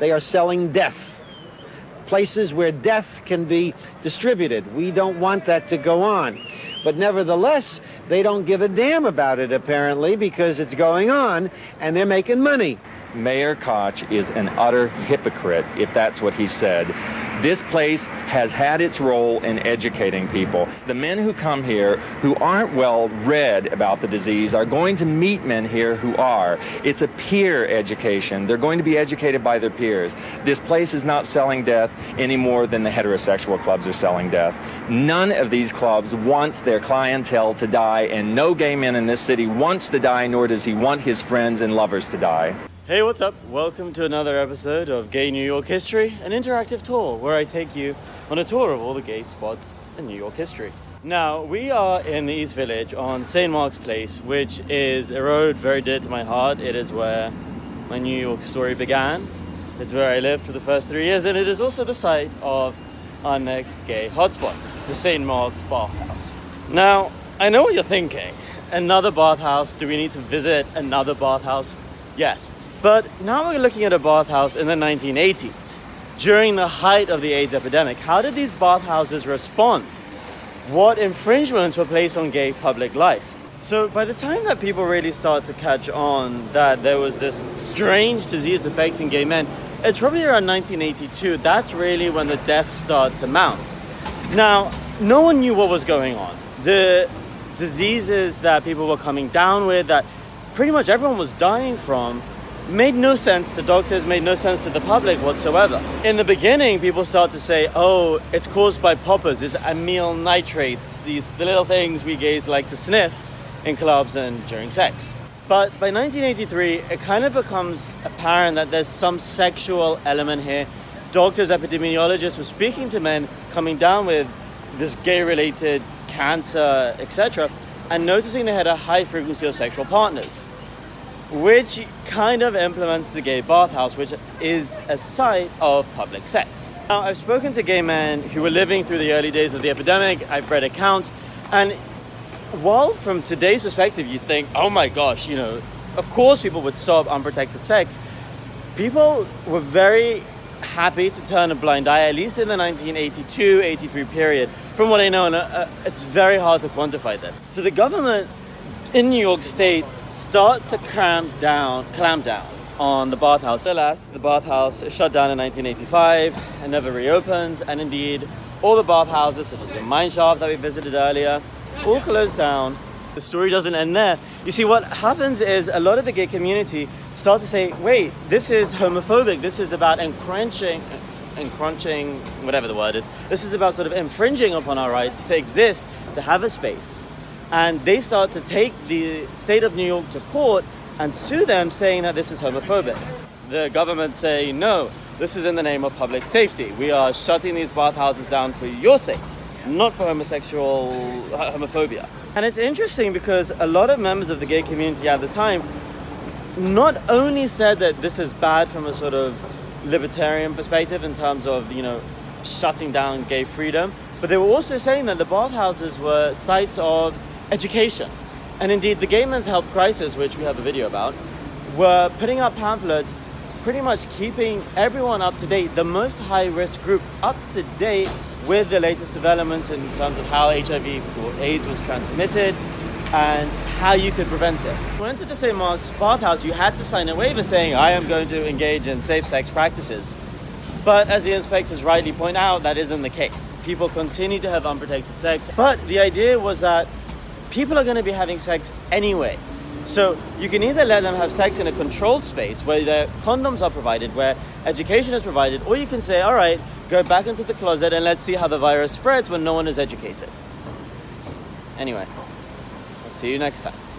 They are selling death. Places where death can be distributed. We don't want that to go on. But nevertheless, they don't give a damn about it apparently because it's going on and they're making money. Mayor Koch is an utter hypocrite if that's what he said. This place has had its role in educating people. The men who come here who aren't well read about the disease are going to meet men here who are. It's a peer education. They're going to be educated by their peers. This place is not selling death any more than the heterosexual clubs are selling death. None of these clubs wants their clientele to die, and no gay man in this city wants to die, nor does he want his friends and lovers to die. Hey, what's up? Welcome to another episode of Gay New York History, an interactive tour where I take you on a tour of all the gay spots in New York history. Now, we are in the East Village on St. Mark's Place, which is a road very dear to my heart. It is where my New York story began. It's where I lived for the first three years, and it is also the site of our next gay hotspot, the St. Mark's Bathhouse. Now, I know what you're thinking. Another bathhouse? Do we need to visit another bathhouse? Yes. But now we're looking at a bathhouse in the 1980s. During the height of the AIDS epidemic, how did these bathhouses respond? What infringements were placed on gay public life? So by the time that people really start to catch on that there was this strange disease affecting gay men, it's probably around 1982. That's really when the deaths start to mount. Now, no one knew what was going on. The diseases that people were coming down with, that pretty much everyone was dying from, made no sense to doctors, made no sense to the public whatsoever. In the beginning, people start to say, oh, it's caused by poppers, it's amyl nitrates, these the little things we gays like to sniff in clubs and during sex. But by 1983, it kind of becomes apparent that there's some sexual element here. Doctors, epidemiologists were speaking to men coming down with this gay-related cancer, etc., and noticing they had a high frequency of sexual partners which kind of implements the gay bathhouse, which is a site of public sex. Now, I've spoken to gay men who were living through the early days of the epidemic, I've read accounts, and while from today's perspective you think, oh my gosh, you know, of course people would stop unprotected sex, people were very happy to turn a blind eye, at least in the 1982 83 period. From what I know, and uh, it's very hard to quantify this. So the government in New York State start to clamp down, clamp down on the bathhouse. Alas, the bathhouse shut down in 1985 and never reopens, and indeed, all the bathhouses, such as the Mineshaft that we visited earlier, all closed down. The story doesn't end there. You see, what happens is a lot of the gay community start to say, wait, this is homophobic, this is about encroaching, encroaching, whatever the word is, this is about sort of infringing upon our rights to exist, to have a space and they start to take the state of New York to court and sue them saying that this is homophobic. The government say, no, this is in the name of public safety. We are shutting these bathhouses down for your sake, not for homosexual uh, homophobia. And it's interesting because a lot of members of the gay community at the time not only said that this is bad from a sort of libertarian perspective in terms of, you know, shutting down gay freedom, but they were also saying that the bathhouses were sites of education. And indeed, the Gay Men's Health Crisis, which we have a video about, were putting up pamphlets pretty much keeping everyone up to date, the most high risk group up to date with the latest developments in terms of how HIV or AIDS was transmitted and how you could prevent it. When went the St. Mark's Bathhouse, you had to sign a waiver saying, I am going to engage in safe sex practices. But as the inspectors rightly point out, that isn't the case. People continue to have unprotected sex. But the idea was that people are going to be having sex anyway. So you can either let them have sex in a controlled space where the condoms are provided, where education is provided, or you can say, all right, go back into the closet and let's see how the virus spreads when no one is educated. Anyway, I'll see you next time.